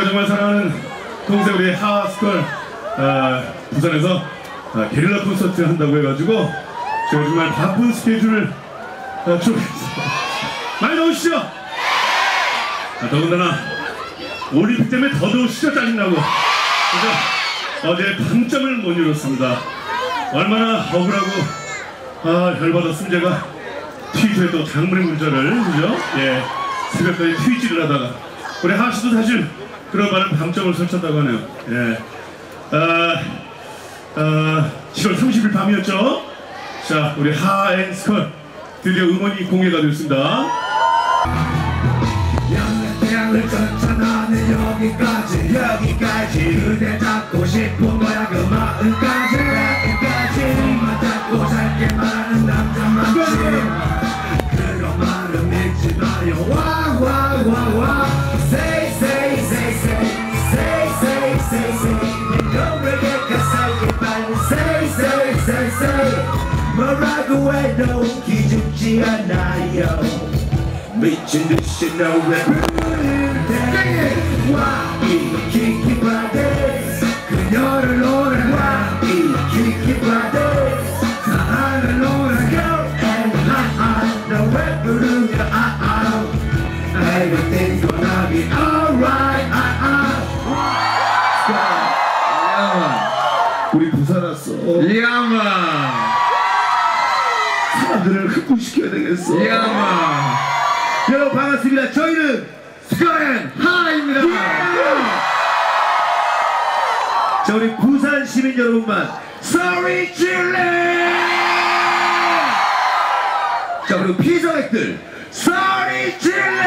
정말 사랑하는 동생 우리 하스컬 아, 부산에서 아, 게릴라 콘서트 한다고 해가지고 제가 정말 바쁜 스케줄을 아, 좀 많이 나오시죠? 아, 더군다나 올림픽 때문에 더 더우시죠? 짜증나고. 그래서 어제 밤잠을 못 이뤘습니다. 얼마나 억울하고 아 열받았으면 제가 트위터에 또 장문의 문자를 그죠? 예 새벽까지 트위치를 하다가. 우리 하씨도 사실 그런 많은 밤잠을 설쳤다고 하네요. 예. 아, 아, 7월 30일 밤이었죠? 자 우리 하앤스컬 드디어 음원이 공개가 됐습니다. 여기까지 여기까지. 그대 잡고 싶은 say Say say say say 너에게 가살게 빨리 Say say say say 뭐라고 해도 기죽지 않아요 미친 듯이 너의 야마 사람들을 흥분시켜야 되겠어. 야마 여러분 반갑습니다. 저희는 스카앤 하나입니다. 자 우리 부산 시민 여러분만 Sorry 질레 자 그리고 피서객들. Sorry 질레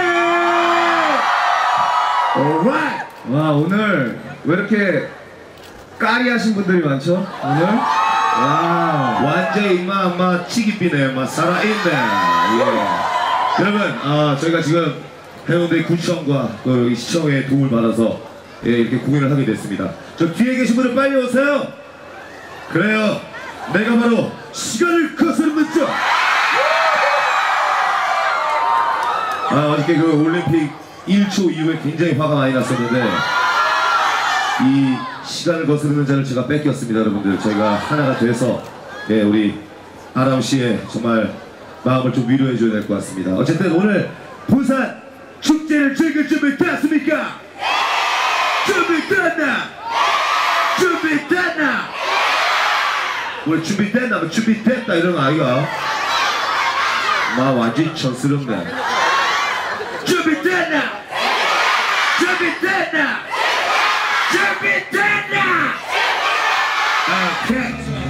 Alright 와 오늘 왜 이렇게 까리 하신 분들이 많죠? 오늘? 와 완전 이마 마 치기비네 마 살아있네. 예. 여러분 아 저희가 지금 해운대 구청과 또 여기 시청의 도움을 받아서 예, 이렇게 공연을 하게 됐습니다. 저 뒤에 계신 분들 빨리 오세요. 그래요. 내가 바로 시간을 거스르는 자 아, 어저께 그 올림픽 1초 이후에 굉장히 화가 많이 났었는데 이 시간을 거스르는 자를 제가 뺏겼습니다 여러분들 저희가 하나가 돼서 예, 우리 아람 씨의 정말 마음을 좀 위로해 줘야 될 것 같습니다 어쨌든 오늘 부산 축제를 즐길 준비 됐습니까? 준비 됐나? 준비 됐나? 왜 준비 됐나? 뭐 준비 됐다 이런 거 아이가? 마 완전 촌스럽네 준비 됐나? 준비 됐나? 준비됐나? 오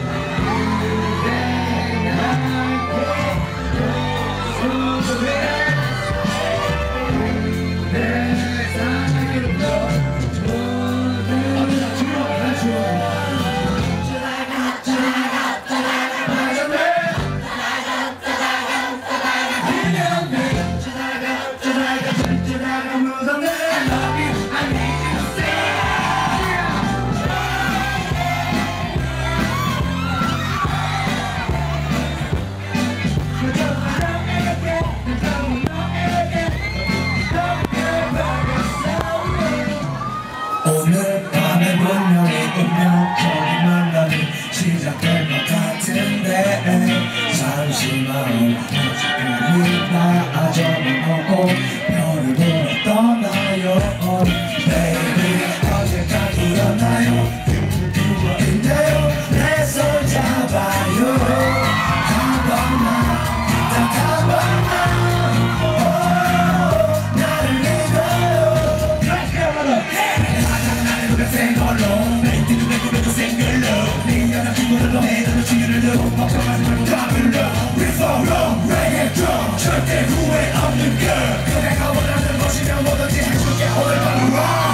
분명히 없는 그 그대가 원하는 것이면 뭐든지 해줄게. 오늘 밤